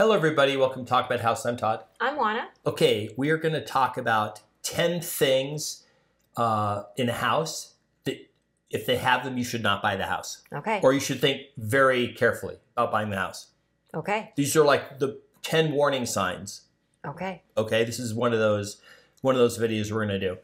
Hello, everybody. Welcome to Talk About Houses. I'm Todd. I'm Juana. Okay, we are going to talk about 10 things uh, in a house that if they have them, you should not buy the house. Okay. Or you should think very carefully about buying the house. okay. These are like the 10 warning signs. Okay. Okay, this is one of those one of those videos we're going to do.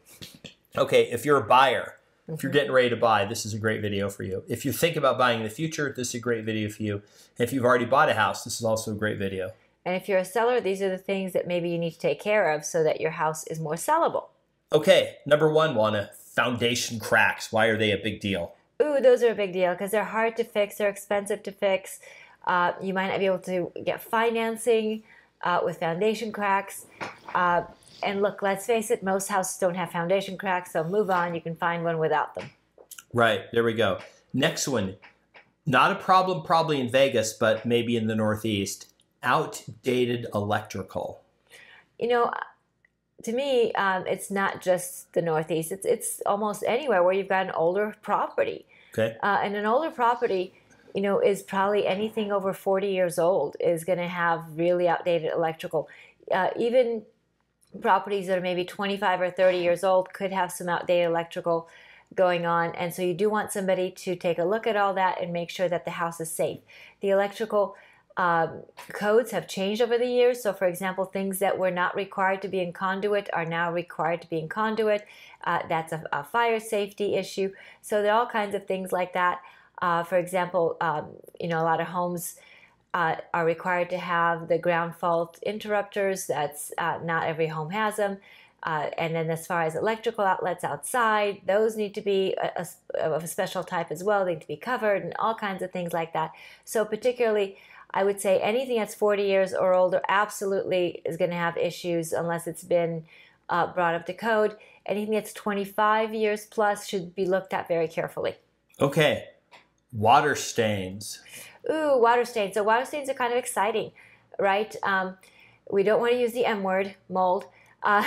Okay, if you're a buyer, if you're getting ready to buy, this is a great video for you. If you think about buying in the future, this is a great video for you. If you've already bought a house, this is also a great video. And if you're a seller, these are the things that maybe you need to take care of so that your house is more sellable. Okay, number one, Juana, foundation cracks. Why are they a big deal? Ooh, those are a big deal because they're hard to fix. They're expensive to fix. Uh, you might not be able to get financing uh, with foundation cracks. Uh, and look, let's face it, most houses don't have foundation cracks, so move on. You can find one without them. Right, there we go. Next one, not a problem probably in Vegas, but maybe in the Northeast. Outdated electrical. You know, to me, um, it's not just the Northeast. It's it's almost anywhere where you've got an older property. Okay, Uh, and an older property, you know, is probably anything over 40 years old is going to have really outdated electrical. Uh, even properties that are maybe 25 or 30 years old could have some outdated electrical going on. And so you do want somebody to take a look at all that and make sure that the house is safe. The electrical um, codes have changed over the years. So, for example, things that were not required to be in conduit are now required to be in conduit. Uh, that's a, a fire safety issue. So, there are all kinds of things like that. Uh, for example, um, you know, a lot of homes uh, are required to have the ground fault interrupters. That's uh, not every home has them. Uh, and then, as far as electrical outlets outside, those need to be a, a, of a special type as well. They need to be covered and all kinds of things like that. So, particularly, I would say anything that's 40 years or older absolutely is going to have issues unless it's been uh, brought up to code. Anything that's 25 years plus should be looked at very carefully. okay. Water stains. Ooh, water stains. So water stains are kind of exciting, right? Um, we don't want to use the M word, mold. Uh,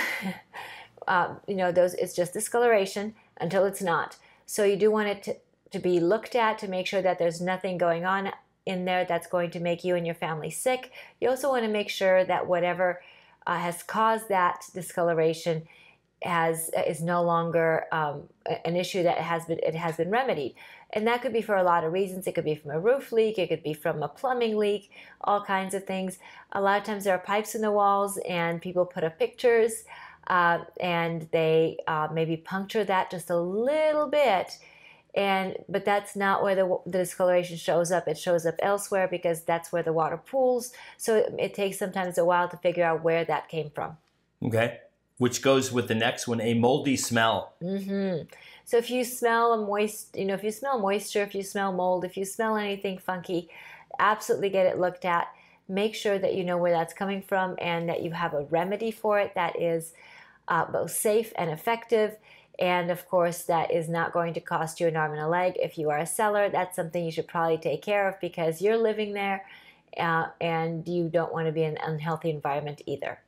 um, you know, those it's just discoloration until it's not. So you do want it to, to be looked at to make sure that there's nothing going on in there that's going to make you and your family sick. You also want to make sure that whatever uh, has caused that discoloration has is no longer um, an issue that has been it has been remedied, and that could be for a lot of reasons. It could be from a roof leak, it could be from a plumbing leak, all kinds of things. A lot of times there are pipes in the walls, and people put up pictures, uh, and they uh, maybe puncture that just a little bit, and but that's not where the, the discoloration shows up. It shows up elsewhere because that's where the water pools. So it, it takes sometimes a while to figure out where that came from. Okay. Which goes with the next one, a moldy smell. hmm So if you smell a moist, you know, if you smell moisture, if you smell mold, if you smell anything funky, absolutely get it looked at. Make sure that you know where that's coming from and that you have a remedy for it that is uh, both safe and effective. And of course, that is not going to cost you an arm and a leg. If you are a seller, that's something you should probably take care of because you're living there uh, and you don't want to be in an unhealthy environment either.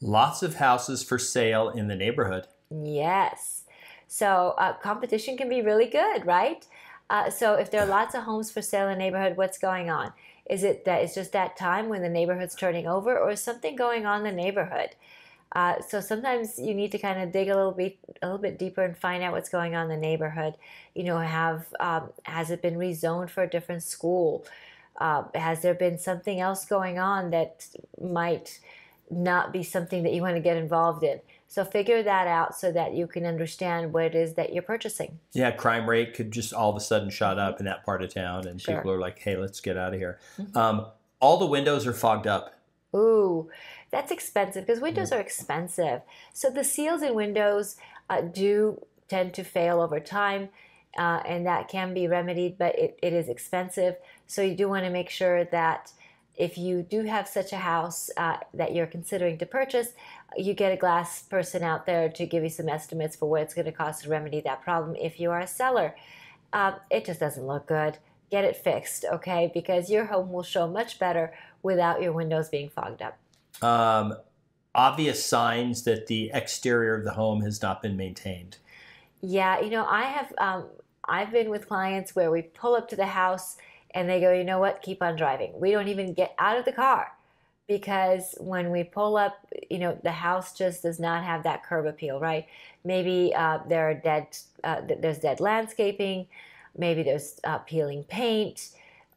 Lots of houses for sale in the neighborhood. Yes. So uh, competition can be really good, right? Uh, so if there are lots of homes for sale in the neighborhood, what's going on? Is it that it's just that time when the neighborhood's turning over, or is something going on in the neighborhood? Uh, so sometimes you need to kind of dig a little bit, a little bit deeper and find out what's going on in the neighborhood. You know, have um, has it been rezoned for a different school? Uh, has there been something else going on that might not be something that you want to get involved in? So figure that out so that you can understand what it is that you're purchasing. Yeah, crime rate could just all of a sudden shot up in that part of town, and Sure. people are like, "Hey, let's get out of here." Mhm. Um, all the windows are fogged up. Ooh, that's expensive because windows are expensive. So the seals in windows uh, do tend to fail over time, uh, and that can be remedied, but it, it is expensive. So you do want to make sure that if you do have such a house uh, that you're considering to purchase, you get a glass person out there to give you some estimates for what it's going to cost to remedy that problem if you are a seller. Uh, it just doesn't look good. Get it fixed, okay? Because your home will show much better without your windows being fogged up. Um, obvious signs that the exterior of the home has not been maintained. Yeah, you know, I have um, I've been with clients where we pull up to the house and they go, you know what, keep on driving. We don't even get out of the car because when we pull up, you know, the house just does not have that curb appeal, right? Maybe uh, there are dead, uh, there's dead landscaping, maybe there's uh, peeling paint,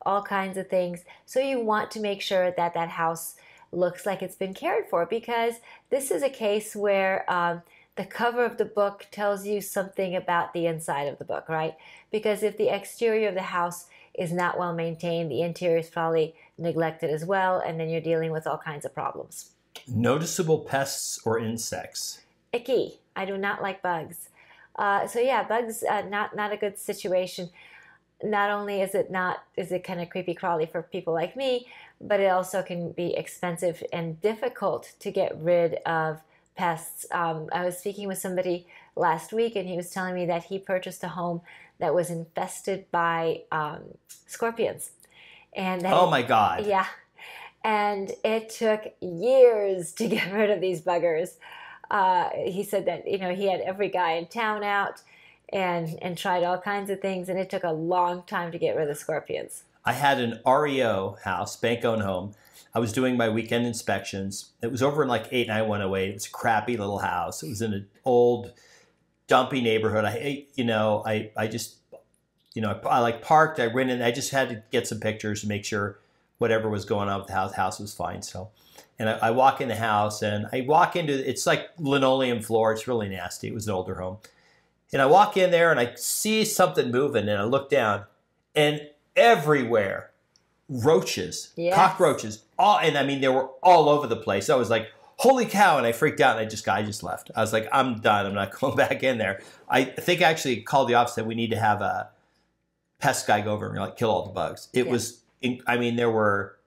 all kinds of things. So you want to make sure that that house looks like it's been cared for because this is a case where um, the cover of the book tells you something about the inside of the book, right? Because if the exterior of the house is not well maintained, the interior is probably neglected as well, and then you're dealing with all kinds of problems. Noticeable pests or insects. Icky. I do not like bugs. Uh, so yeah, bugs uh, not not a good situation. Not only is it not is it kind of creepy crawly for people like me, but it also can be expensive and difficult to get rid of pests. Um, I was speaking with somebody last week, and he was telling me that he purchased a home that was infested by um, scorpions. And oh my god! Yeah, and it took years to get rid of these buggers. Uh, he said that you know he had every guy in town out and and tried all kinds of things, and it took a long time to get rid of the scorpions. I had an REO house, bank owned home. I was doing my weekend inspections. It was over in like 89108. It was a crappy little house. It was in an old, dumpy neighborhood. I, you know, I, I just, you know, I, I like parked. I went in. I just had to get some pictures to make sure whatever was going on with the house, house was fine. So, and I, I walk in the house and I walk into, it's like linoleum floor. It's really nasty. It was an older home. And I walk in there and I see something moving and I look down and everywhere roaches, Yes. cockroaches, all, and I mean they were all over the place. I was like, "Holy cow!" And I freaked out, and I just, I just left. I was like, "I'm done. I'm not going back in there." I think I actually called the office that we need to have a pest guy go over and like kill all the bugs. It Yeah. was, in, I mean, there were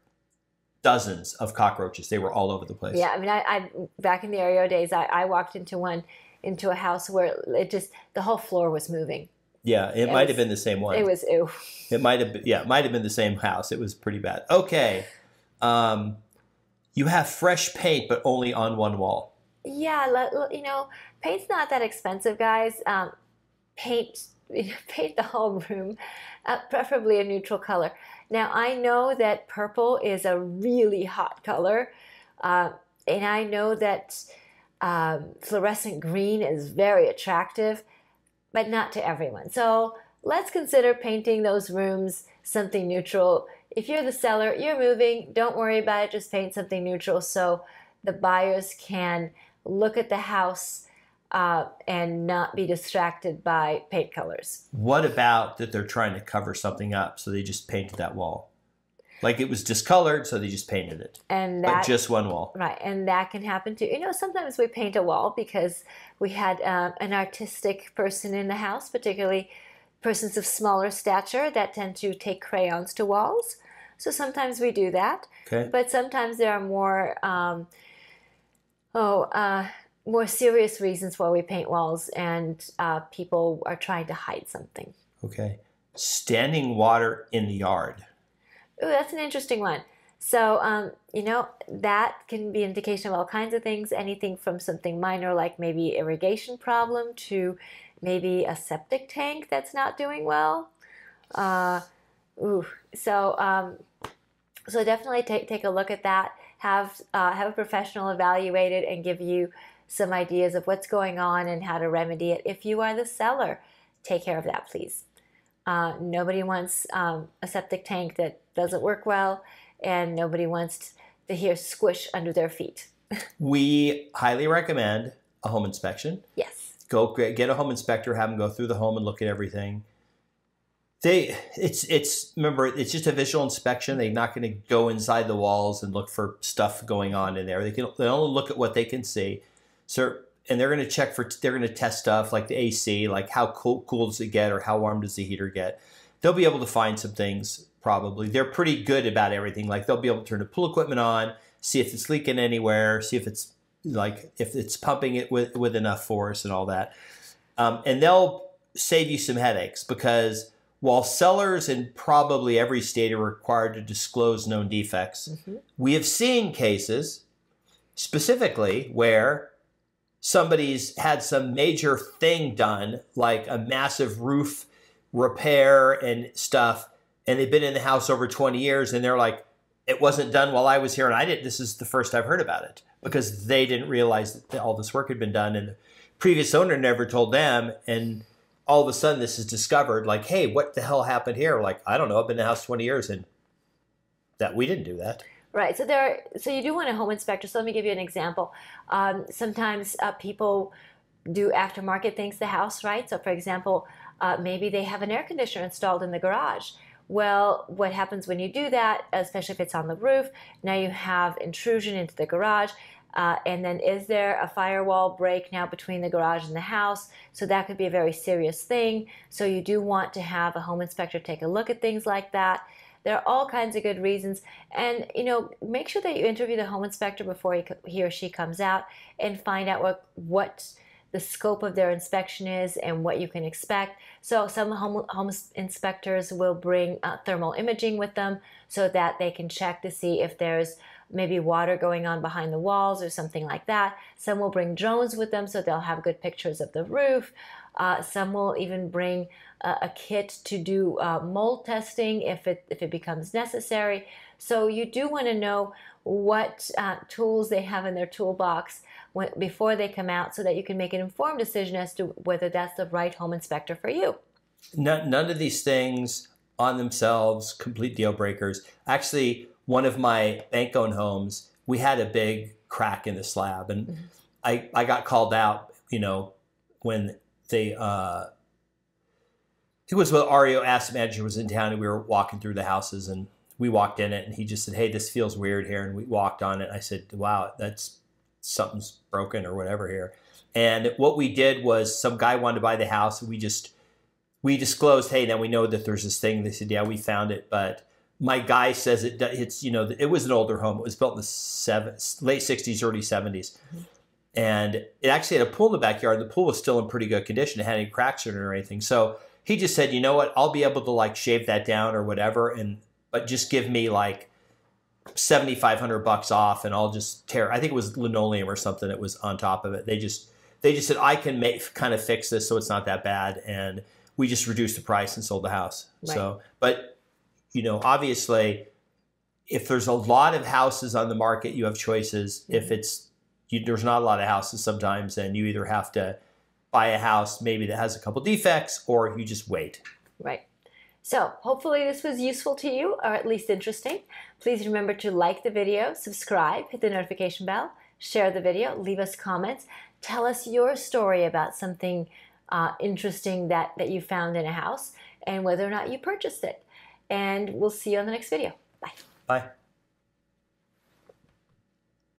dozens of cockroaches. They were all over the place. Yeah, I mean, I, I back in the REO days, I, I walked into one into a house where it just the whole floor was moving. yeah. It It might was- have been the same one. It was ew. It might have been, yeah, it might have been the same house. It was pretty bad. Okay. Um, you have fresh paint, but only on one wall. Yeah, you know, paint's not that expensive, guys. Um, paint paint the whole room, uh, preferably a neutral color. Now I know that purple is a really hot color, uh, and I know that um, fluorescent green is very attractive, but not to everyone. So let's consider painting those rooms something neutral. If you're the seller, you're moving, don't worry about it, just paint something neutral so the buyers can look at the house uh, and not be distracted by paint colors. What about that they're trying to cover something up, so they just painted that wall? Like it was discolored, so they just painted it, And but that just one wall. Right, and that can happen too. You know, sometimes we paint a wall because we had um, an artistic person in the house, particularly persons of smaller stature that tend to take crayons to walls. So sometimes we do that, Okay. but sometimes there are more, um, oh, uh, more serious reasons why we paint walls, and uh, people are trying to hide something. Okay. Standing water in the yard. Ooh, that's an interesting one. So, um, you know, that can be indication of all kinds of things, anything from something minor like maybe irrigation problem to maybe a septic tank that's not doing well. Uh, ooh, so um, so definitely take take a look at that. Have uh, have a professional evaluate it and give you some ideas of what's going on and how to remedy it. If you are the seller, take care of that, please. Uh, nobody wants um, a septic tank that doesn't work well, and nobody wants to hear squish under their feet. We highly recommend a home inspection. Yes. Go get a home inspector, have them go through the home and look at everything. They, it's it's remember it's just a visual inspection. They're not going to go inside the walls and look for stuff going on in there. They can they only look at what they can see. So and they're going to check for they're going to test stuff like the AC, like how cool, cool does it get or how warm does the heater get. They'll be able to find some things probably. They're pretty good about everything. Like they'll be able to turn the pool equipment on, see if it's leaking anywhere, see if it's like if it's pumping it with with enough force and all that. Um, and they'll save you some headaches because while sellers in probably every state are required to disclose known defects, Mhm. we have seen cases specifically where somebody's had some major thing done, like a massive roof repair and stuff, and they've been in the house over 20 years and they're like, it wasn't done while I was here, and I didn't. This is the first I've heard about it because they didn't realize that all this work had been done, and the previous owner never told them. And all of a sudden, this is discovered. Like, hey, what the hell happened here? Like, I don't know. I've been in the house twenty years, and that we didn't do that. Right. So there. Are, so you do want a home inspector. So let me give you an example. Um, sometimes uh, people do aftermarket things the house, right? So for example, uh, maybe they have an air conditioner installed in the garage. Well, what happens when you do that, especially if it's on the roof? Now you have intrusion into the garage. Uh, and then is there a firewall break now between the garage and the house? So that could be a very serious thing. So you do want to have a home inspector take a look at things like that. There are all kinds of good reasons. And, you know, make sure that you interview the home inspector before he, he or she comes out and find out what, what the scope of their inspection is and what you can expect. So some home, home inspectors will bring uh, thermal imaging with them so that they can check to see if there's maybe water going on behind the walls or something like that. Some will bring drones with them so they'll have good pictures of the roof. Uh, some will even bring uh, a kit to do uh, mold testing if it, if it becomes necessary. So you do want to know what uh, tools they have in their toolbox when, before they come out so that you can make an informed decision as to whether that's the right home inspector for you. None, none of these things on themselves complete deal breakers. Actually, one of my bank owned homes, we had a big crack in the slab, and mm-hmm. I, I got called out, you know, when they, uh, it was when REO asset manager was in town and we were walking through the houses and we walked in it and he just said, Hey, this feels weird here. And we walked on it. I said, Wow, that's something's broken or whatever here. And what we did was some guy wanted to buy the house, and we just we disclosed, hey, now we know that there's this thing. They said, yeah, we found it, but my guy says it. It's you know, it was an older home. It was built in the seven, late '60s, early '70s, mm-hmm. And it actually had a pool in the backyard. The pool was still in pretty good condition. It had any cracks in it or anything. So he just said, you know what, I'll be able to like shave that down or whatever, and but just give me like 7500 bucks off and I'll just tear I think it was linoleum or something that was on top of it. They just they just said I can make kind of fix this so it's not that bad and we just reduced the price and sold the house. Right. So but you know obviously if there's a lot of houses on the market you have choices. Mm-hmm. If it's you, there's not a lot of houses sometimes and you either have to buy a house maybe that has a couple defects or you just wait. Right. So hopefully this was useful to you or at least interesting. Please remember to like the video, subscribe, hit the notification bell, share the video, leave us comments, tell us your story about something uh, interesting that, that you found in a house and whether or not you purchased it. And we'll see you on the next video. Bye. Bye.